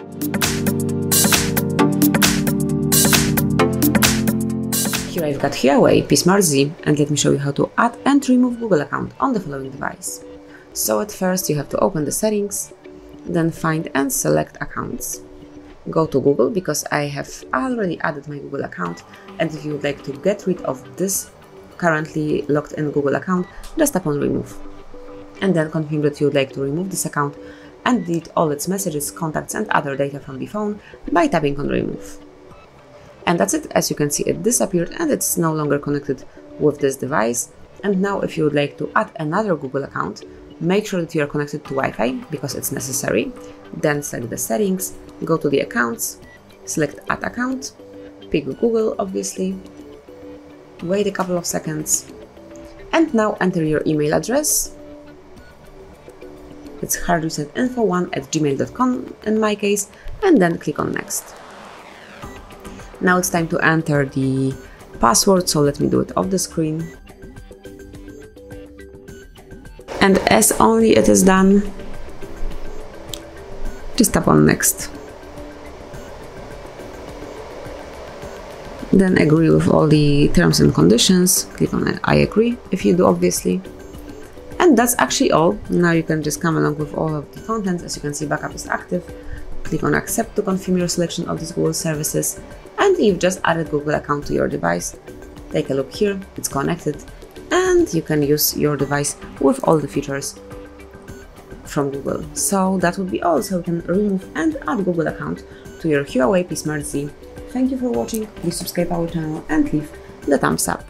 Here I've got Huawei P Smart Z and let me show you how to add and remove Google account on the following device. So at first you have to open the settings, then find and select accounts. Go to Google because I have already added my Google account and if you would like to get rid of this currently logged in Google account, just tap on remove. And then confirm that you would like to remove this account and delete all its messages, contacts and other data from the phone by tapping on remove. And that's it, as you can see it disappeared and it's no longer connected with this device. And now if you would like to add another Google account, make sure that you are connected to Wi-Fi because it's necessary. Then select the settings, go to the accounts, select add account, pick Google obviously, wait a couple of seconds, and now enter your email address. It's hardresetinfo1 at gmail.com in my case, and then click on next. Now it's time to enter the password, so let me do it off the screen. And as only it is done, just tap on next. Then agree with all the terms and conditions, click on I agree if you do obviously. And that's actually all. Now you can just come along with all of the content. As you can see, backup is active. Click on accept to confirm your selection of these Google services and you've just added Google account to your device. Take a look here, it's connected and you can use your device with all the features from Google. So that would be all. So you can remove and add Google account to your Huawei P Smart Z. Thank you for watching, please subscribe our channel and leave the thumbs up.